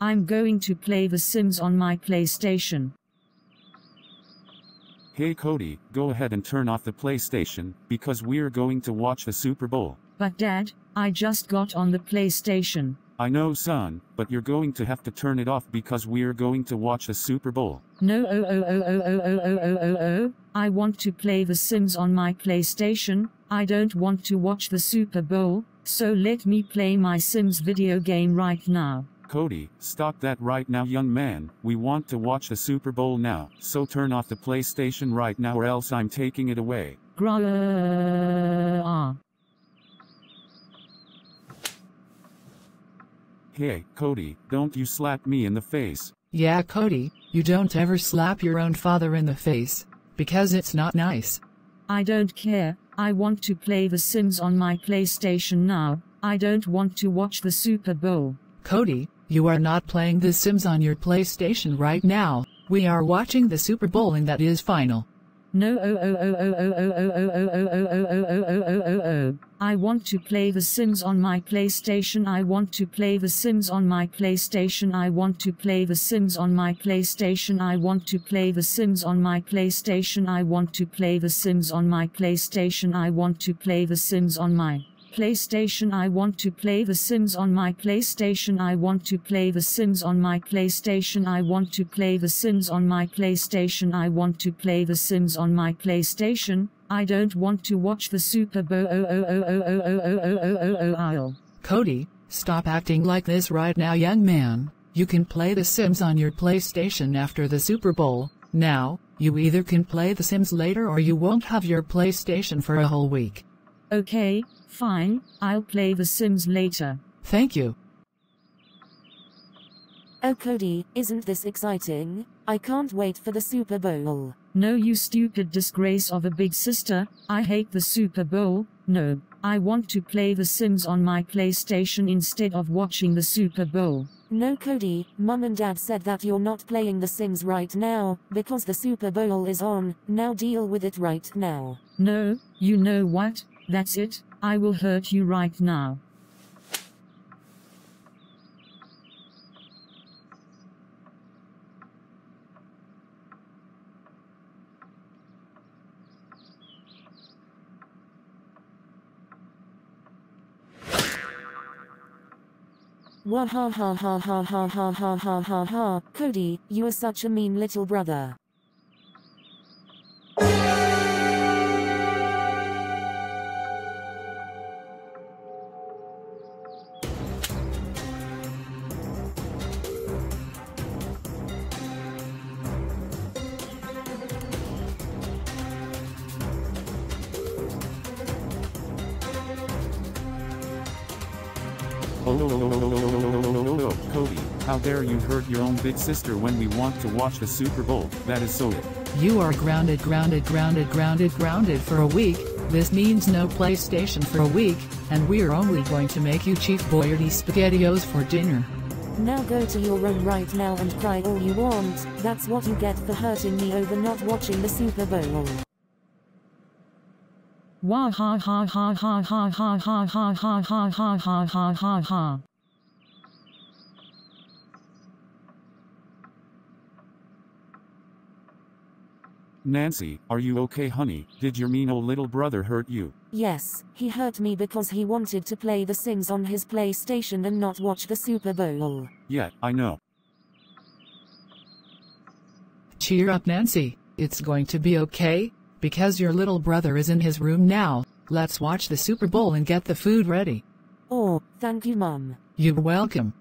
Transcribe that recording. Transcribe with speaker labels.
Speaker 1: I'm going to play The Sims on my PlayStation.
Speaker 2: Hey Cody, go ahead and turn off the PlayStation, because we're going to watch the Super Bowl.
Speaker 1: But dad, I just got on the PlayStation.
Speaker 2: I know son, but you're going to have to turn it off because we're going to watch the Super Bowl.
Speaker 1: No oh oh oh oh oh oh oh oh oh oh. I want to play The Sims on my PlayStation. I don't want to watch the Super Bowl, so let me play my Sims video game right now.
Speaker 2: Cody, stop that right now young man, we want to watch the Super Bowl now, so turn off the PlayStation right now or else I'm taking it away.
Speaker 1: Gra-
Speaker 2: Hey, Cody, don't you slap me in the face.
Speaker 3: Yeah, Cody, you don't ever slap your own father in the face, because it's not nice.
Speaker 1: I don't care, I want to play The Sims on my PlayStation now, I don't want to watch the Super Bowl.
Speaker 3: Cody, you are not playing The Sims on your PlayStation right now, we are watching the Super Bowl and that is final.
Speaker 1: No oh oh oh oh oh oh oh oh oh oh oh oh oh oh oh oh oh. I want to play The Sims on my PlayStation. I want to play The Sims on my PlayStation. I want to play The Sims on my PlayStation. I want to play The Sims on my PlayStation. I want to play The Sims on my PlayStation. I want to play The Sims on my PlayStation I want to play The Sims on my PlayStation I want to play The Sims on my PlayStation I want to play The Sims on my PlayStation I want to play The Sims on my PlayStation I don't want to watch the Super Bowl aisle.
Speaker 3: Cody, stop acting like this right now young man. You can play The Sims on your PlayStation after the Super Bowl. Now, you either can play The Sims later or you won't have your PlayStation for a whole week.
Speaker 1: Okay, fine, I'll play The Sims later.
Speaker 3: Thank you.
Speaker 4: Oh Cody, isn't this exciting? I can't wait for the Super Bowl.
Speaker 1: No, you stupid disgrace of a big sister, I hate the Super Bowl. No, I want to play The Sims on my PlayStation instead of watching the Super Bowl.
Speaker 4: No Cody, mum and dad said that you're not playing The Sims right now, because the Super Bowl is on, now deal with it right now.
Speaker 1: No, you know what? That's it, I will hurt you right now.
Speaker 4: Wah ha ha ha ha ha ha ha ha ha ha, Cody, you are such a mean little brother.
Speaker 2: Oh no no no no no no no no no no no Cody, how dare you hurt your own big sister when we want to watch the Super Bowl, that is so it.
Speaker 3: You are grounded, grounded, grounded, grounded, grounded for a week. This means no PlayStation for a week, and we're only going to make you Chief Boyardee SpaghettiOs for dinner.
Speaker 4: Now go to your room right now and cry all you want, that's what you get for hurting me over not watching the Super Bowl.
Speaker 1: Wah ha ha ha ha ha ha ha ha ha ha ha ha ha ha ha.
Speaker 2: Nancy, are you okay honey, did your mean old little brother hurt you?
Speaker 4: Yes, he hurt me because he wanted to play The Sims on his PlayStation and not watch the Super Bowl.
Speaker 2: Yeah, I know.
Speaker 3: Cheer up, Nancy. It's going to be okay, because your little brother is in his room now. Let's watch the Super Bowl and get the food ready.
Speaker 4: Oh, thank you Mom.
Speaker 3: You're welcome.